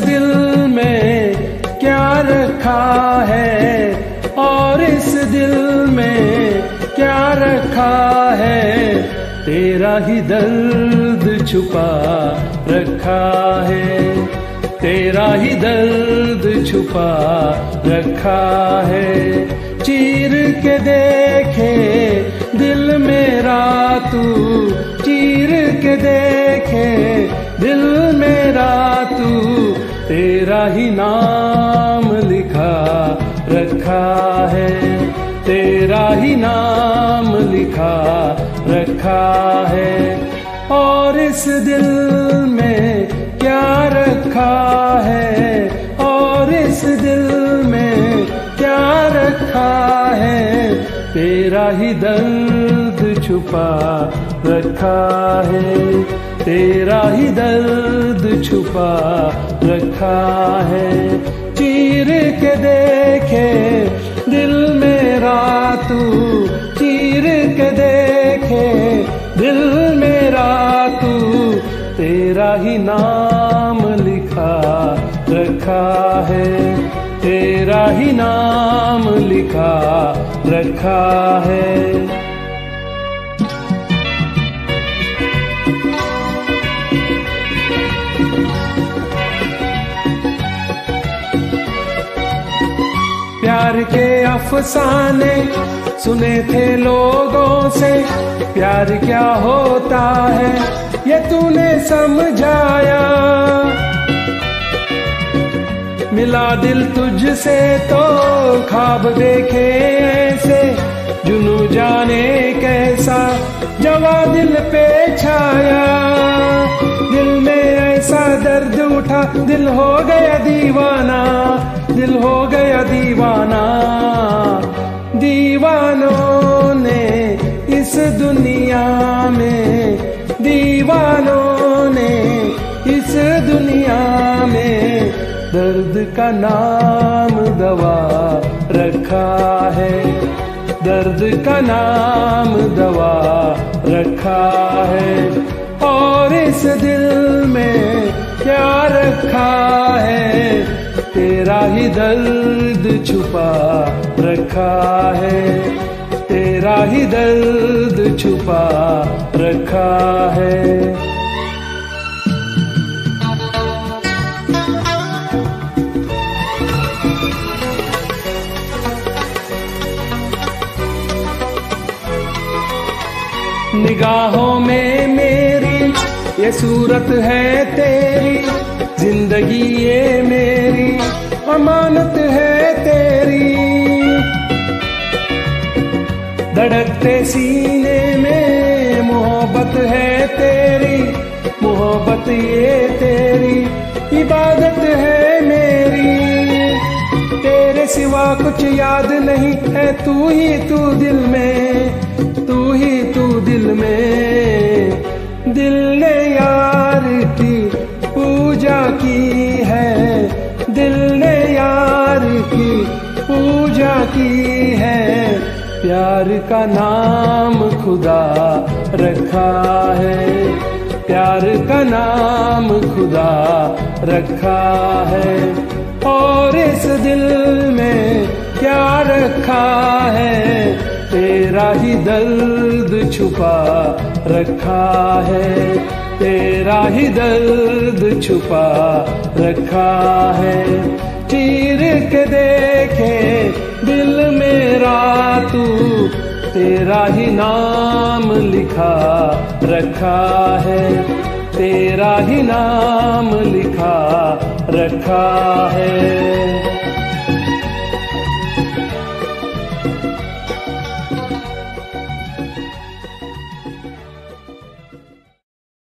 दिल में क्या रखा है? और इस दिल में क्या रखा है? तेरा ही दर्द छुपा रखा है। तेरा ही दर्द छुपा रखा है। चीर के देखे दिल मेरा तू, चीर के देखे दिल तेरा ही नाम लिखा, रखा है। तेरा ही नाम लिखा, रखा है। और इस दिल में क्या रखा है? और इस दिल में क्या रखा है? तेरा ही दर्द छुपा रखा है। तेरा ही दर्द छुपा रखा है। चीर के देखे, दिल मेरा तू। चीर के देखे, दिल मेरा तू। तेरा ही नाम लिखा रखा है। तेरा ही नाम लिखा रखा है। प्यार के अफसाने, सुने थे लोगों से, प्यार क्या होता है, ये तूने समझाया। मिला दिल तुझसे तो खाब देखे ऐसे, जुनू जाने कैसा जवा दिल पे छाया। दिल में ऐसा दर्द दिल हो गया दीवाना, दिल हो गया दीवाना। दीवानों ने इस दुनिया में, दीवानों ने इस दुनिया में दर्द का नाम दवा रखा है। दर्द का नाम दवा रखा है। और इस दिल रखा है, तेरा ही दर्द छुपा रखा है, तेरा ही दर्द छुपा रखा है। निगाहों में मेरी ये सूरत है तेरी ज़िंदगी ये मेरी, अमानत है तेरी। धड़कते सीने में मोहब्बत है तेरी, मोहब्बत ये तेरी, इबादत है मेरी। तेरे सिवा कुछ याद नहीं है तू ही तू दिल में, तू ही तू दिल में। की है। प्यार का नाम खुदा रखा है। प्यार का नाम खुदा रखा है। और इस दिल में क्या रखा है? तेरा ही दर्द छुपा रखा है। तेरा ही दर्द छुपा रखा है। चीर के मेरा तू तेरा ही नाम लिखा रखा है। तेरा ही नाम लिखा रखा है।